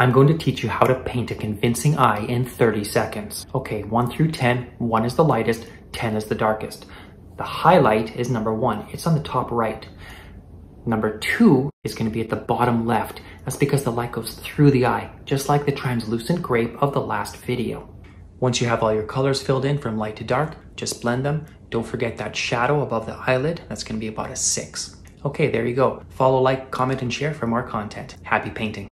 I'm going to teach you how to paint a convincing eye in 30 seconds. Okay, 1 through 10, 1 is the lightest, 10 is the darkest. The highlight is number 1, it's on the top right. Number 2 is going to be at the bottom left. That's because the light goes through the eye, just like the translucent grape of the last video. Once you have all your colors filled in from light to dark, just blend them. Don't forget that shadow above the eyelid, that's going to be about a 6. Okay, there you go. Follow, like, comment, and share for more content. Happy painting.